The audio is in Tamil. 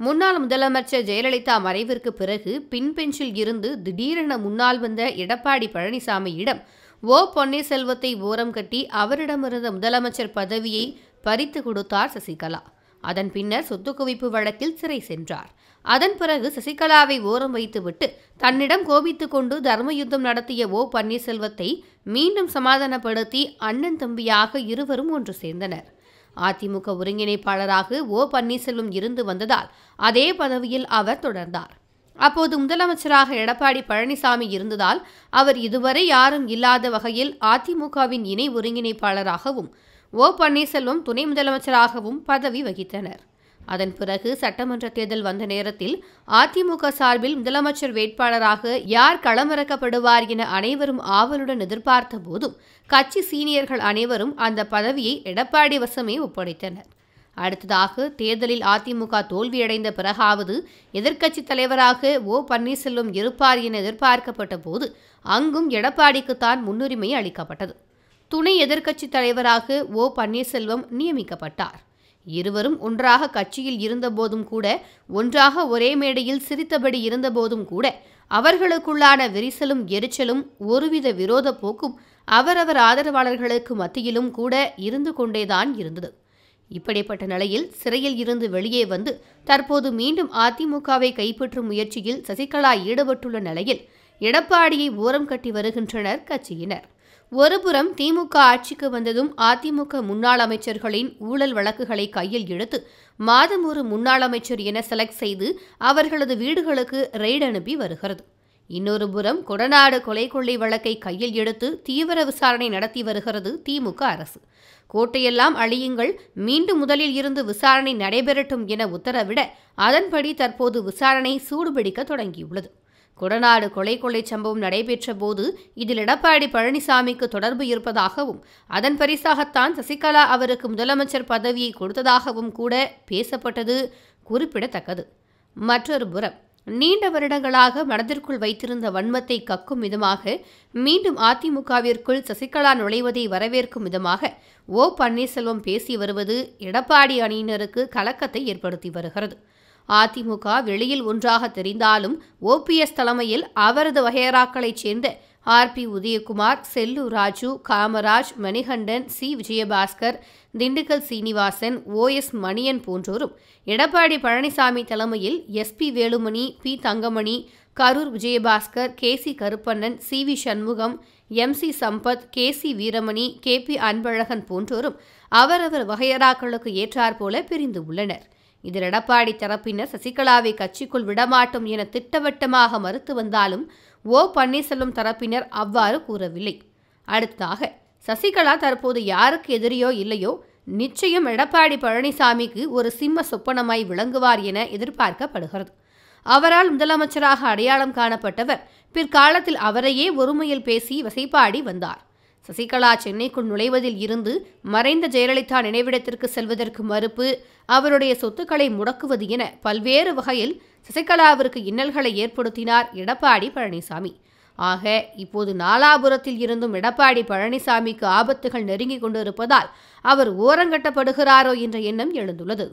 முன்னாள் முதலமைச்சர் ஜெயலலிதா மறைவிற்கு பிறகு பின்பெஞ்சில் இருந்து திடீரென முன்னால் வந்த எடப்பாடி பழனிசாமியிடம் ஓ பன்னீர்செல்வத்தை ஓரம் கட்டி அவரிடமிருந்த முதலமைச்சர் பதவியை பறித்து கொடுத்தார் சசிகலா. அதன் பின்னர் சொத்து குவிப்பு வழக்கில் சிறை சென்றார். அதன் பிறகு சசிகலாவை ஓரம் வைத்துவிட்டு தன்னிடம் கோபித்துக் கொண்டு தர்மயுத்தம் நடத்திய ஓ பன்னீர்செல்வத்தை மீண்டும் சமாதானப்படுத்தி அண்ணன் தம்பியாக இருவரும் ஒன்று சேர்ந்தனர். அதிமுக ஒருங்கிணைப்பாளராக ஓ பன்னீர்செல்வம் இருந்து வந்ததால் அதே பதவியில் அவர் தொடர்ந்தார். அப்போது முதலமைச்சராக எடப்பாடி பழனிசாமி இருந்ததால் அவர் இதுவரை யாரும் இல்லாத வகையில் அதிமுகவின் இணை ஒருங்கிணைப்பாளராகவும் ஓ பன்னீர்செல்வம் துணை முதலமைச்சராகவும் பதவி வகித்தனர். அதன் பிறகு சட்டமன்ற தேர்தல் வந்த நேரத்தில் அதிமுக சார்பில் முதலமைச்சர் வேட்பாளராக யார் களமிறக்கப்படுவார் என அனைவரும் ஆவலுடன் எதிர்பார்த்த போதும் கட்சி சீனியர்கள் அனைவரும் அந்த பதவியை எடப்பாடி வசமே ஒப்படைத்தனர். அடுத்ததாக தேர்தலில் அதிமுக தோல்வியடைந்த பிறகாவது எதிர்க்கட்சித் தலைவராக ஓ பன்னீர்செல்வம் இருப்பார் என எதிர்பார்க்கப்பட்ட போது அங்கும் எடப்பாடிக்குத்தான் முன்னுரிமை அளிக்கப்பட்டது. துணை எதிர்க்கட்சித் தலைவராக ஓ பன்னீர்செல்வம் நியமிக்கப்பட்டார். இருவரும் ஒன்றாக கட்சியில் இருந்தபோதும் கூட ஒன்றாக ஒரே மேடையில் சிரித்தபடி இருந்தபோதும் கூட அவர்களுக்குள்ளான விரிசலும் எரிச்சலும் ஒருவித விரோத போக்கும் அவரவர் ஆதரவாளர்களுக்கு மத்தியிலும் கூட இருந்து கொண்டேதான் இருந்தது. இப்படிப்பட்ட நிலையில் சிறையில் இருந்து வெளியே வந்து தற்போது மீண்டும் அதிமுகவை கைப்பற்றும் முயற்சியில் சசிகலா ஈடுபட்டுள்ள நிலையில் எடப்பாடியை ஓரம் கட்டி வருகின்றனர் கட்சியினர். ஒருபுறம் திமுக ஆட்சிக்கு வந்ததும் அதிமுக முன்னாள் அமைச்சர்களின் ஊழல் வழக்குகளை கையில் எடுத்து மாதம் ஒரு முன்னாள் அமைச்சர் என செலக்ட் செய்து அவர்களது வீடுகளுக்கு ரெய்டு அனுப்பி வருகிறது. இன்னொரு புறம் கொடநாடு கொலை கொள்ளை வழக்கை கையில் எடுத்து தீவிர விசாரணை நடத்தி வருகிறது திமுக அரசு. கோட்டையெல்லாம் அழியுங்கள் மீண்டும் முதலில் இருந்து விசாரணை நடைபெறட்டும் என உத்தரவிட அதன்படி தற்போது விசாரணை சூடுபிடிக்க தொடங்கியுள்ளது. கொடநாடு கொலை கொள்ளை சம்பவம் நடைபெற்ற போது இதில் எடப்பாடி பழனிசாமிக்கு தொடர்பு இருப்பதாகவும் அதன் பரிசாகத்தான் சசிகலா அவருக்கு முதலமைச்சர் பதவியை கொடுத்ததாகவும் கூட பேசப்பட்டது குறிப்பிடத்தக்கது. மற்றொரு புறம் நீண்ட வருடங்களாக மனதிற்குள் வைத்திருந்த வன்மத்தை கக்கும் விதமாக மீண்டும் அதிமுகவிற்குள் சசிகலா நுழைவதை வரவேற்கும் விதமாக ஓ பன்னீர்செல்வம் பேசி வருவது எடப்பாடி அணியினருக்கு கலக்கத்தை ஏற்படுத்தி வருகிறது. அதிமுக வெளியில் ஒன்றாக தெரிந்தாலும் ஓபிஎஸ் தலைமையில் அவரது வகையராக்களைச் சேர்ந்த R B Udhayakumar Sellur Raju Kamaraj Manikandan C. Vijayabaskar Dindigul Srinivasan O. S. Manian போன்றோரும் Edappadi Palaniswami தலைமையில் SP Velumani P. Thangamani Karur Vijayabaskar K. C. Karuppannan C. V. Shanmugam M. C. Sampath K. C. Veeramani K. P. Anbazhagan போன்றோரும் அவரவர் வகையராக்களுக்கு ஏற்றாற்போல பிரிந்து உள்ளனர். இதில் எடப்பாடி தரப்பினர் சசிகலாவை கட்சிக்குள் விடமாட்டோம் என திட்டவட்டமாக மறுத்து வந்தாலும் ஓ பன்னீர்செல்வம் தரப்பினர் அவ்வாறு கூறவில்லை. அடுத்ததாக சசிகலா தற்போது யாருக்கு எதிரியோ இல்லையோ நிச்சயம் எடப்பாடி பழனிசாமிக்கு ஒரு சிம்ம சொப்பனமாய் விளங்குவார் என எதிர்பார்க்கப்படுகிறது. அவரால் முதலமைச்சராக அடையாளம் காணப்பட்டவர் பிற்காலத்தில் அவரையே ஒருமையில் பேசி வசைப்பாடி வந்தார். சசிகலா சென்னைக்குள் நுழைவதில் இருந்து மறைந்த ஜெயலலிதா நினைவிடத்திற்கு செல்வதற்கு மறுப்பு அவருடைய சொத்துக்களை முடக்குவது என பல்வேறு வகையில் சசிகலாவிற்கு இன்னல்களை ஏற்படுத்தினார் எடப்பாடி பழனிசாமி. ஆக இப்போது நாலாபுரத்தில் இருந்தும் எடப்பாடி பழனிசாமிக்கு ஆபத்துகள் நெருங்கிக் கொண்டிருப்பதால் அவர் ஓரங்கட்டப்படுகிறாரோ என்ற எண்ணம் எழுந்துள்ளது.